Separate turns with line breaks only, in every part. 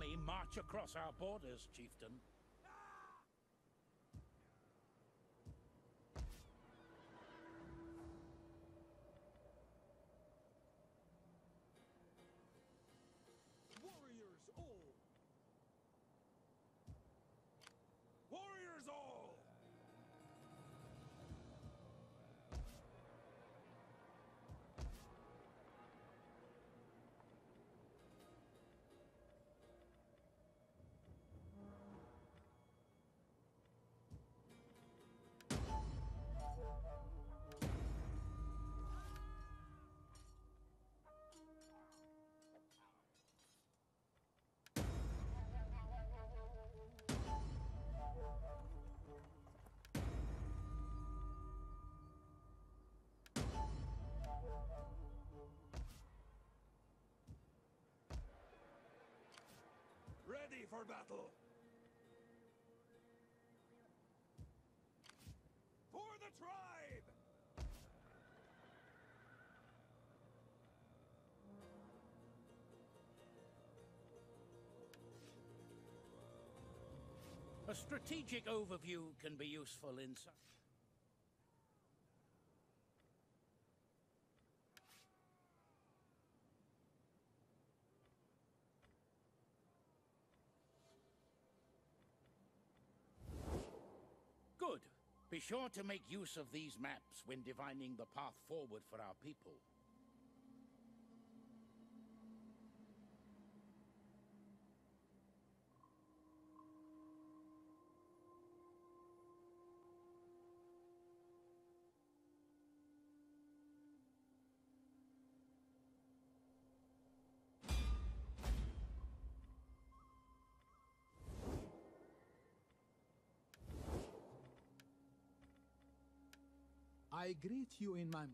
army march across our borders, chieftain.
For battle! For the tribe!
A strategic overview can be useful in such... Good. Be sure to make use of these maps when divining the path forward for our people.
I greet you in my...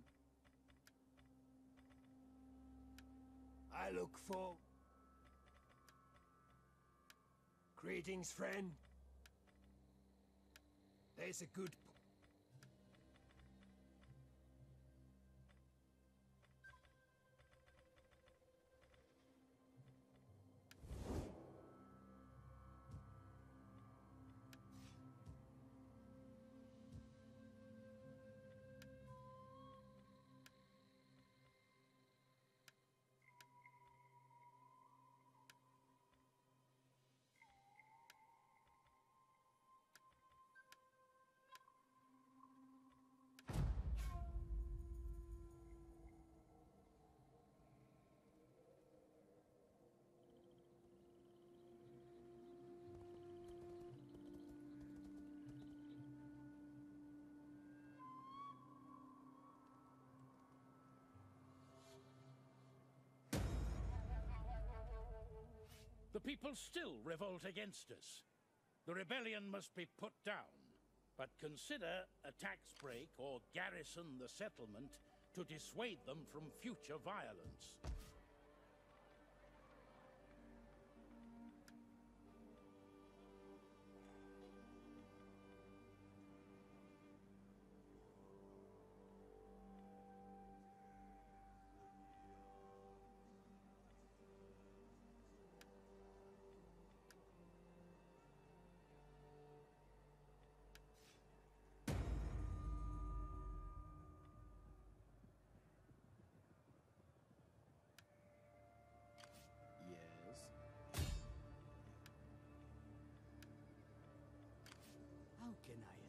I look for... Greetings, friend. There's a good...
The people still revolt against us. The rebellion must be put down, but consider a tax break or garrison the settlement to dissuade them from future violence.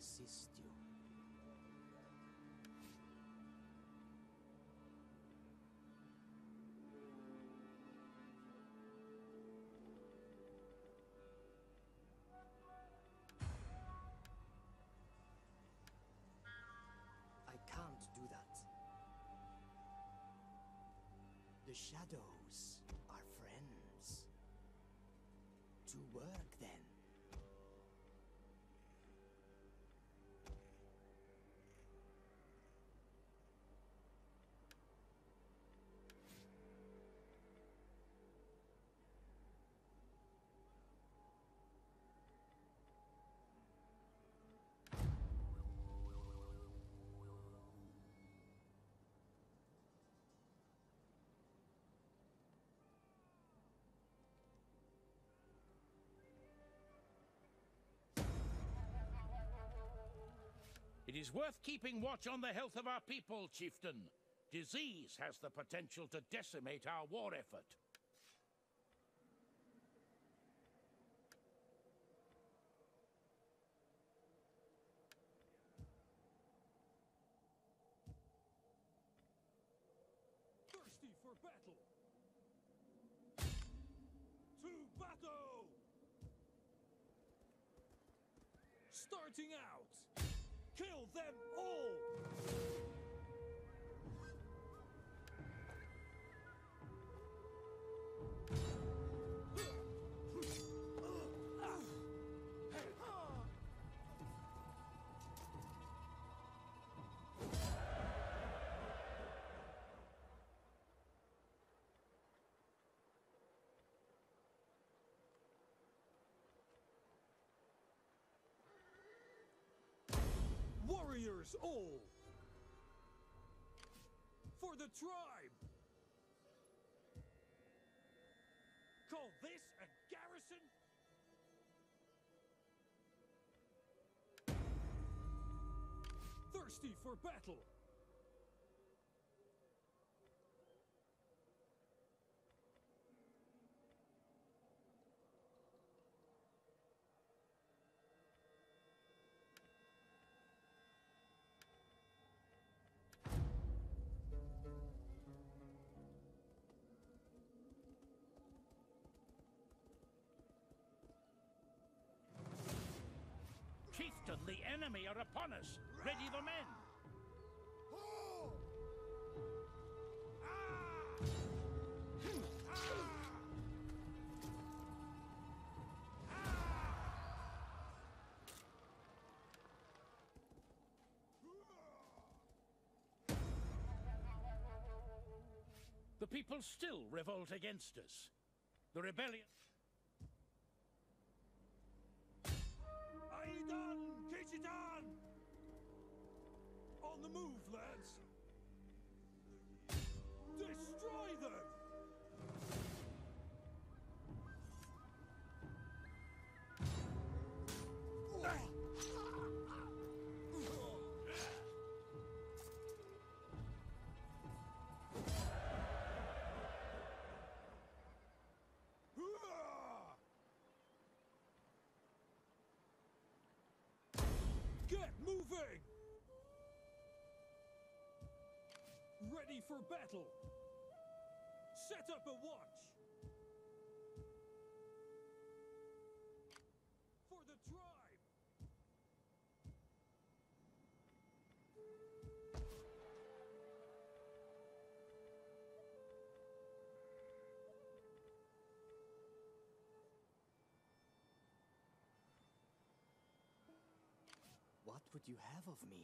Assist you? I can't do that. The shadows
It is worth keeping watch on the health of our people, chieftain. Disease has the potential to decimate our war effort.
Thirsty for battle! To battle! Starting out! Kill them all! Warriors all! For the tribe! Call this a garrison? Thirsty for battle!
Enemy are upon us. Ready the men. The people still revolt against us. The rebellion.
Kichitan! On the move, for battle! Set up a watch! For the tribe!
What would you have of me?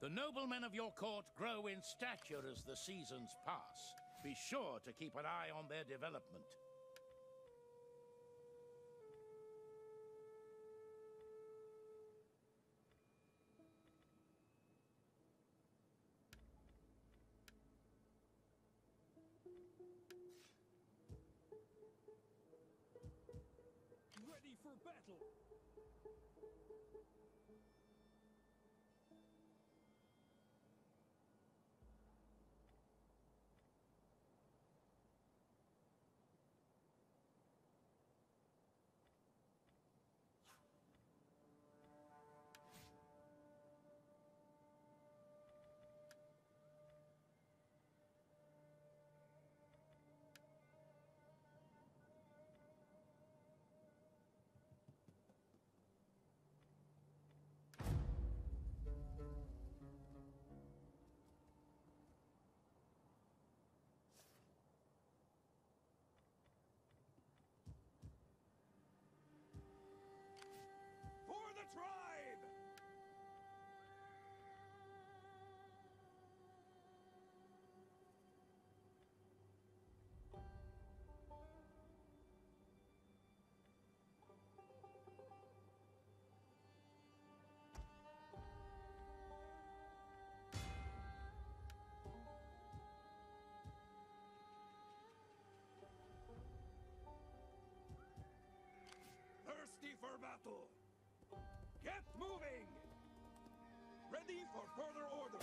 The noblemen of your court grow in stature as the seasons pass. Be sure to keep an eye on their development.
Ready for battle!
Battle! Get moving! Ready for further orders!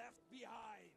Left behind.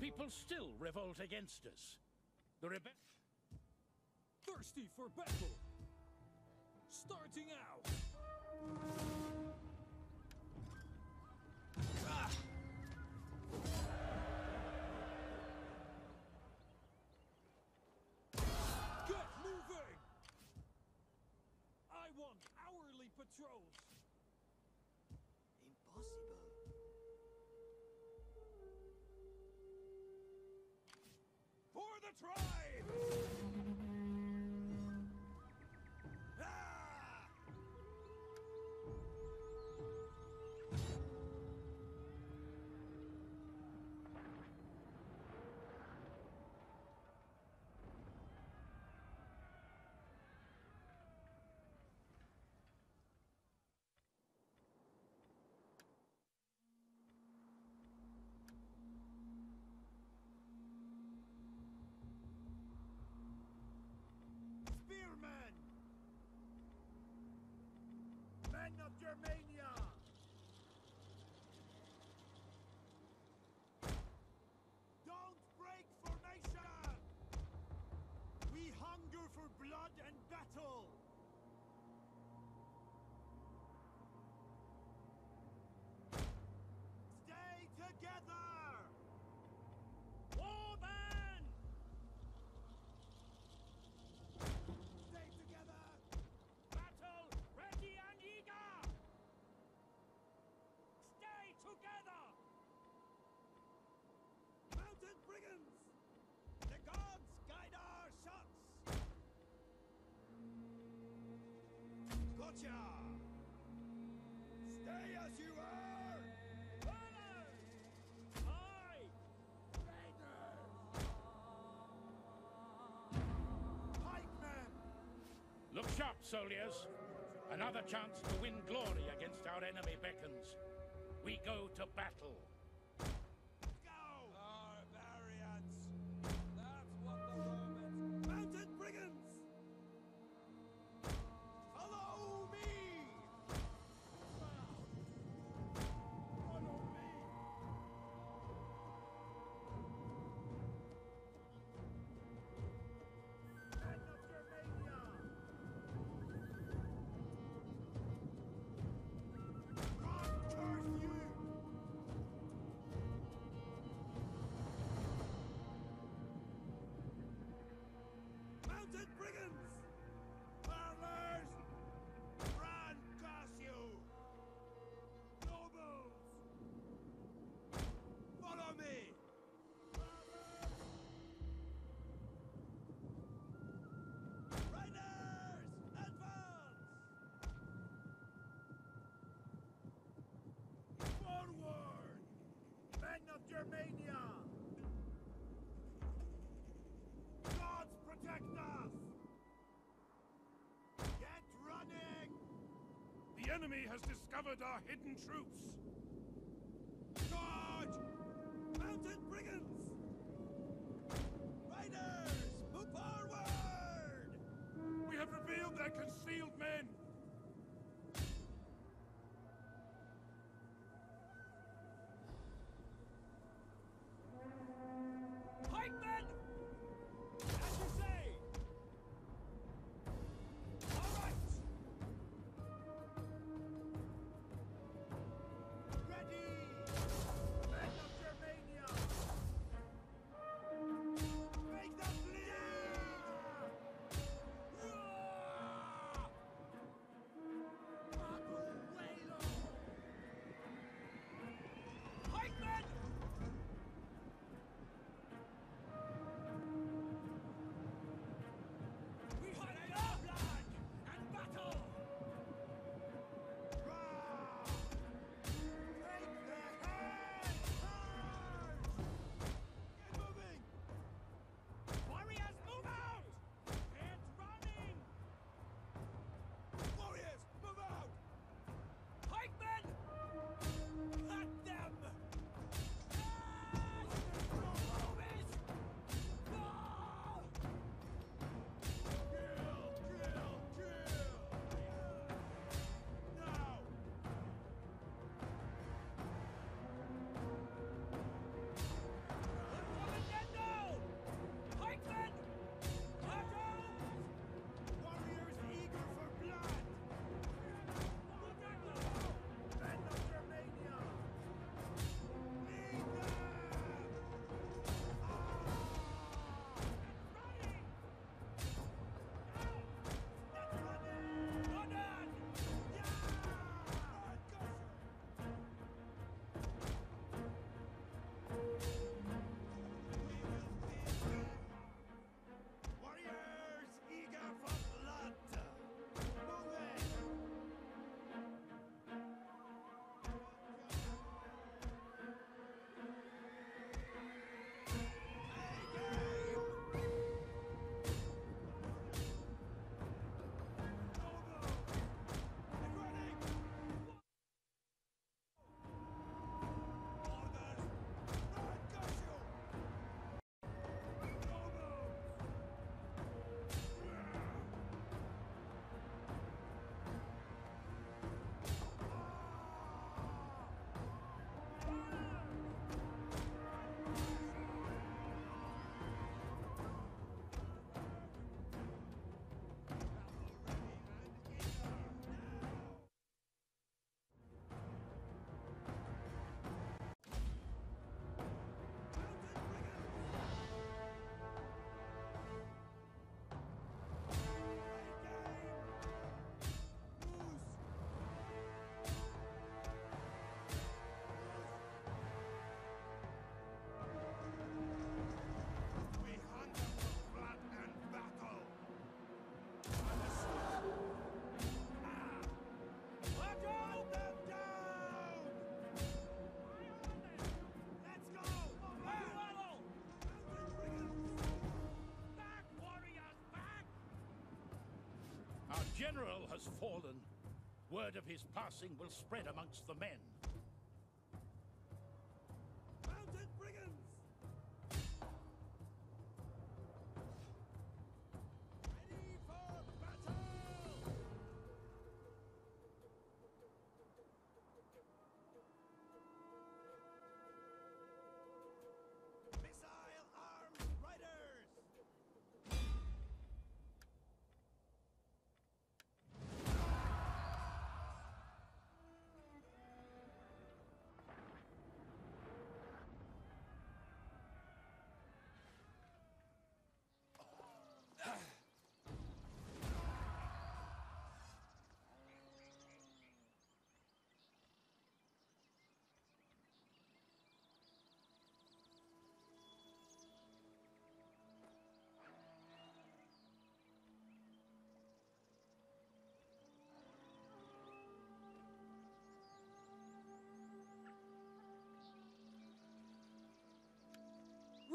People still revolt against us. The rebel.
Thirsty for battle! Starting out! Get moving! I want hourly patrols!
Impossible.
For the tribe!
Gotcha! Stay as you are!
Look sharp, soldiers. Another chance to win glory against our enemy beckons. We go to battle.
The
enemy has discovered our hidden troops.
general has fallen. Word of his passing will spread amongst the men.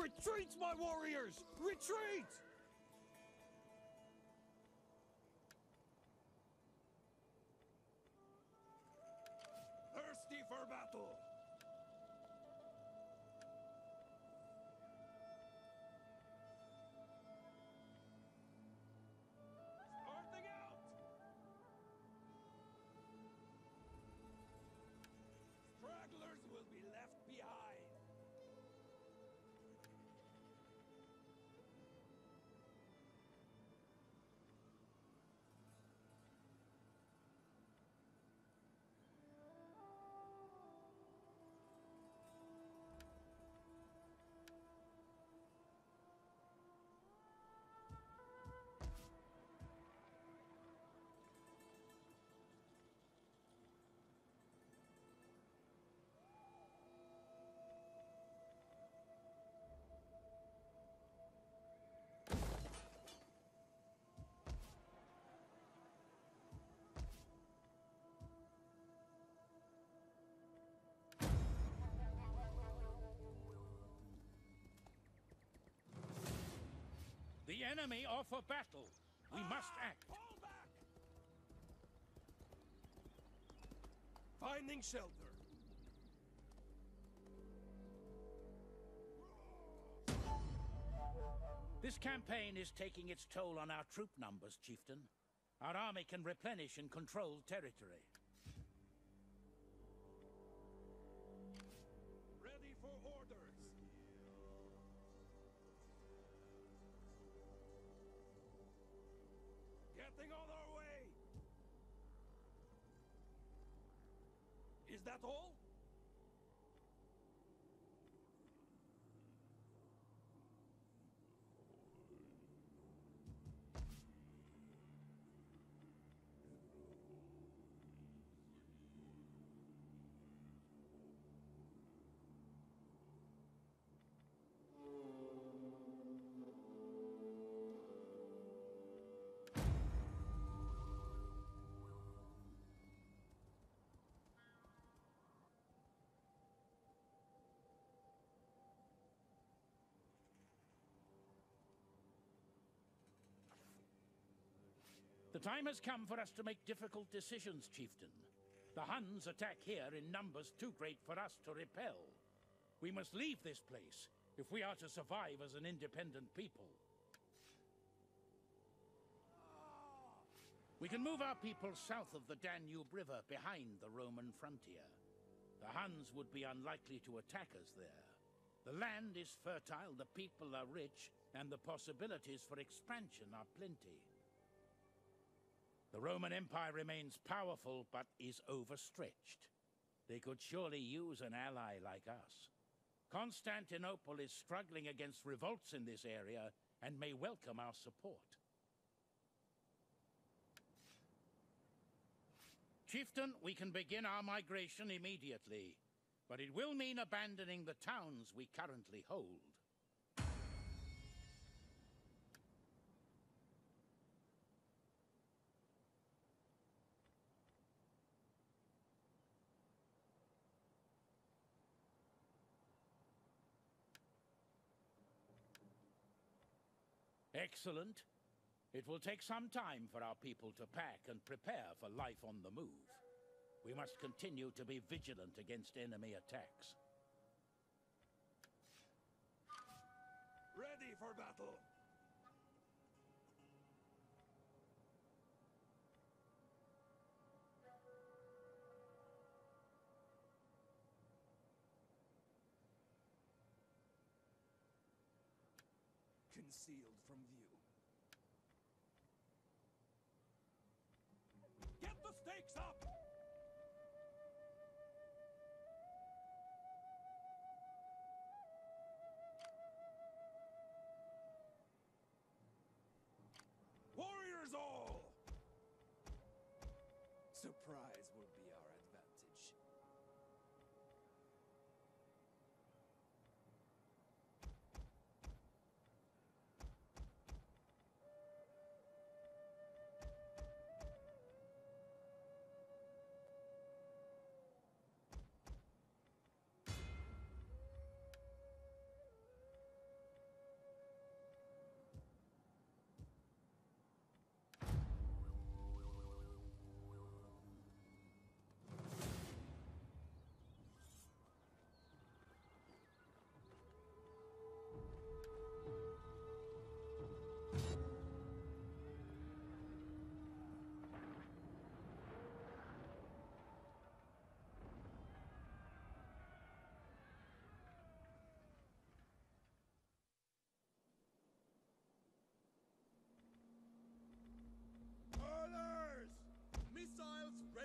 Retreat, my warriors! Retreat!
Enemy offer battle. We ah, must act.
Fall back! Finding shelter.
This campaign is taking its toll on our troop numbers, Chieftain. Our army can replenish in controlled territory.
All?
The time has come for us to make difficult decisions, Chieftain. The Huns attack here in numbers too great for us to repel. We must leave this place if we are to survive as an independent people. We can move our people south of the Danube River behind the Roman frontier. The Huns would be unlikely to attack us there. The land is fertile, the people are rich, and the possibilities for expansion are plenty. The Roman Empire remains powerful, but is overstretched. They could surely use an ally like us. Constantinople is struggling against revolts in this area and may welcome our support. Chieftain, we can begin our migration immediately, but it will mean abandoning the towns we currently hold. Excellent. It will take some time for our people to pack and prepare for life on the move. We must continue to be vigilant against enemy attacks.
Ready for battle. Concealed from view. Surprise will be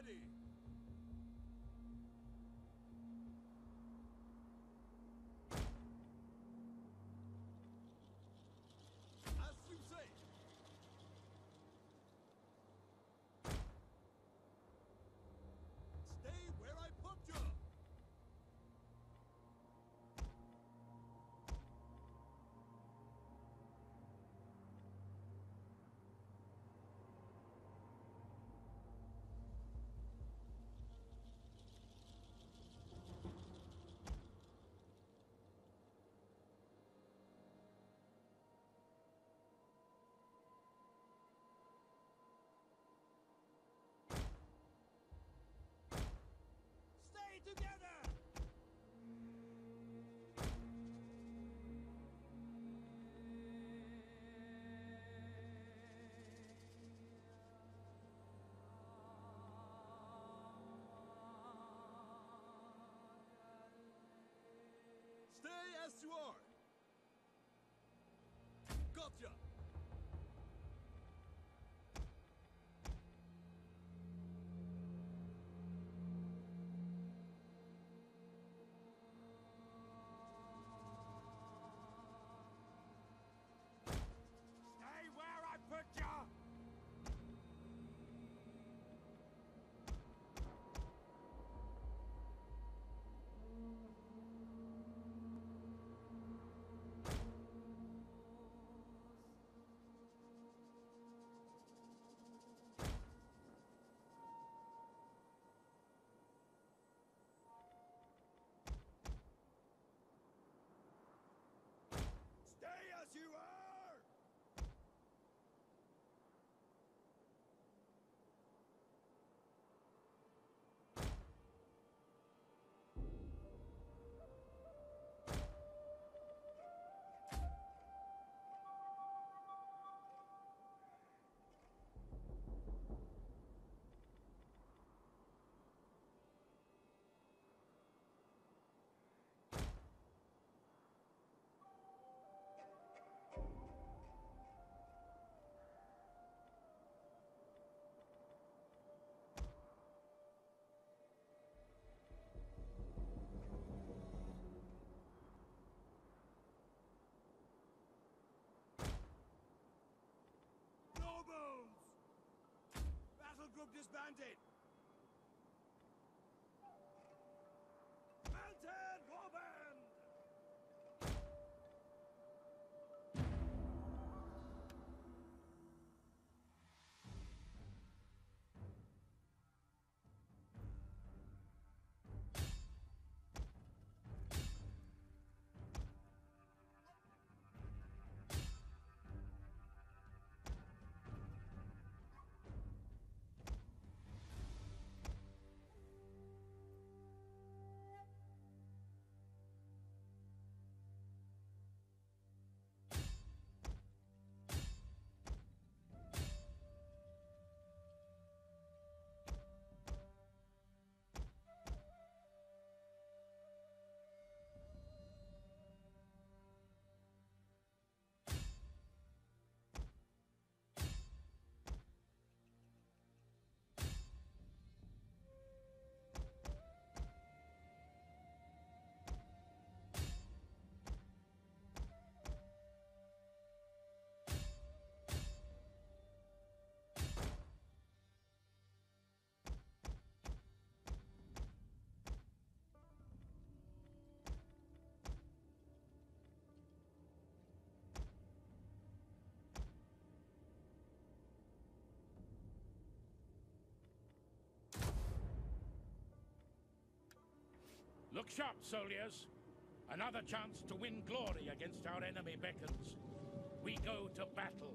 ready! Together! Disbanded!
Look sharp, soldiers. Another chance to win glory against our enemy beckons. We go to battle.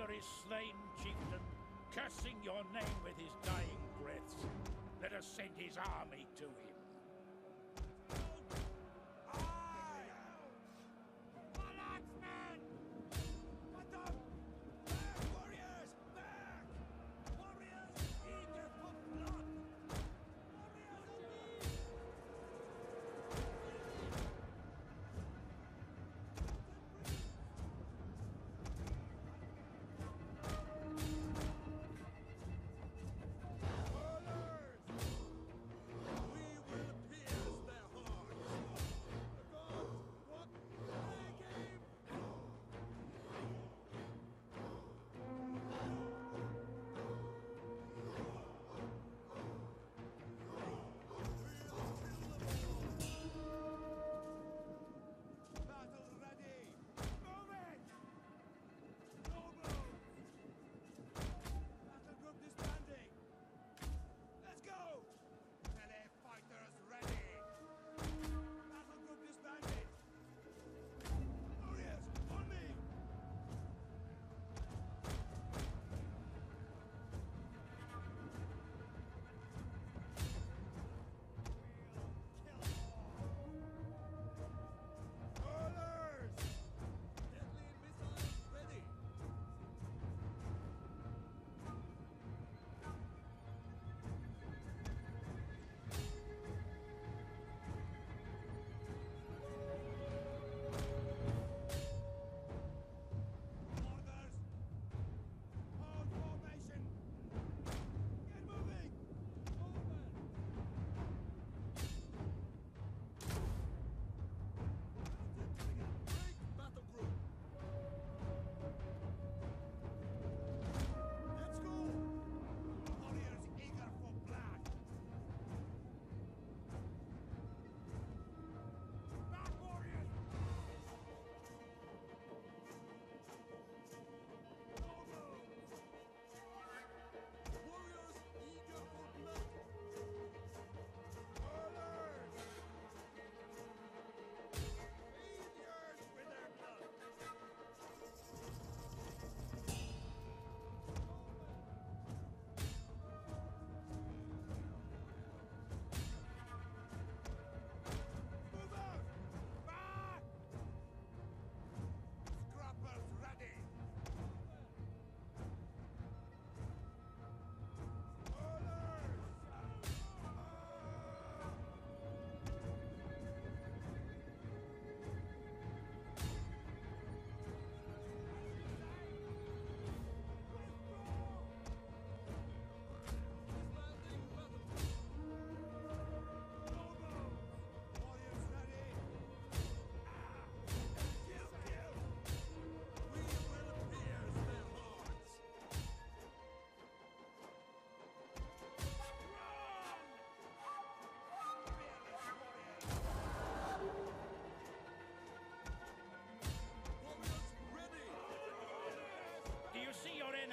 under is slain chieftain, cursing your name with his dying breaths. Let us send his army to him.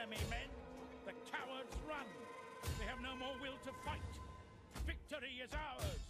enemy men. The cowards run. They have no more will to fight. Victory is ours.